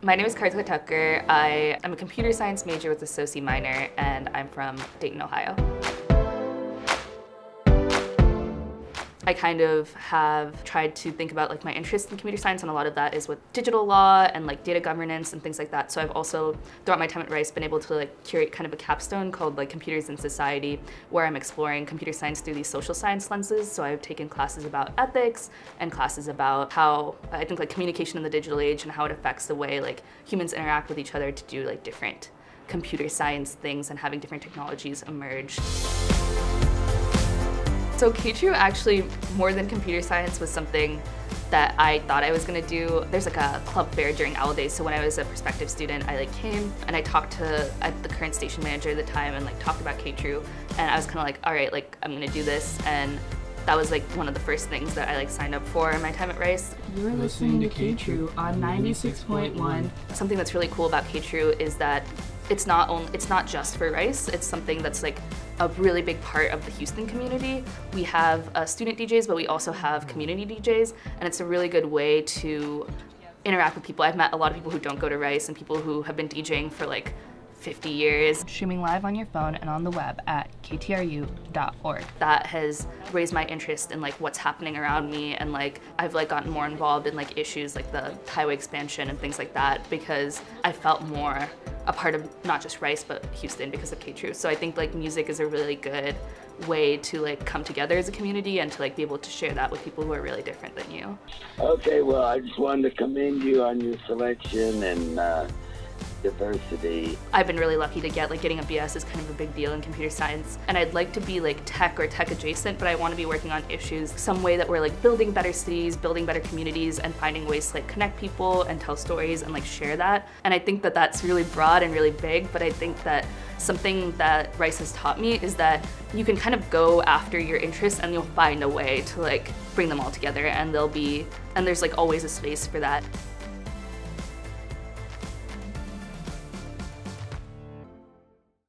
My name is Kaarthika Thakker. I am a computer science major with a soci minor, and I'm from Dayton, Ohio. I kind of have tried to think about like my interest in computer science and a lot of that is with digital law and like data governance and things like that. So I've also throughout my time at Rice been able to like curate kind of a capstone called like Computers in Society where I'm exploring computer science through these social science lenses. So I've taken classes about ethics and classes about how I think like communication in the digital age and how it affects the way like humans interact with each other to do like different computer science things and having different technologies emerge. So KTRU actually, more than computer science, was something that I thought I was gonna do. There's like a club fair during OWL Days, so when I was a prospective student, I like came and I talked to the current station manager at the time and like talked about KTRU, and I was kind of like, all right, like I'm gonna do this, and that was like one of the first things that I like signed up for in my time at Rice. You're listening to KTRU on 96.1. Something that's really cool about K-True is that it's not only it's not just for Rice. It's something that's like a really big part of the Houston community. We have uh, student DJs, but we also have community DJs, and it's a really good way to interact with people. I've met a lot of people who don't go to Rice and people who have been DJing for like 50 years. Streaming live on your phone and on the web at ktru.org. That has raised my interest in like what's happening around me and like I've like gotten more involved in like issues like the highway expansion and things like that because I felt more a part of not just Rice but Houston because of KTRU. So I think like music is a really good way to like come together as a community and to like be able to share that with people who are really different than you. Okay, well I just wanted to commend you on your selection and uh, diversity. I've been really lucky to get like getting a BS is kind of a big deal in computer science and I'd like to be like tech or tech adjacent but I want to be working on issues some way that we're like building better cities, building better communities and finding ways to like connect people and tell stories and like share that and I think that that's really broad and really big but I think that something that Rice has taught me is that you can kind of go after your interests and you'll find a way to like bring them all together and there'll be and there's like always a space for that.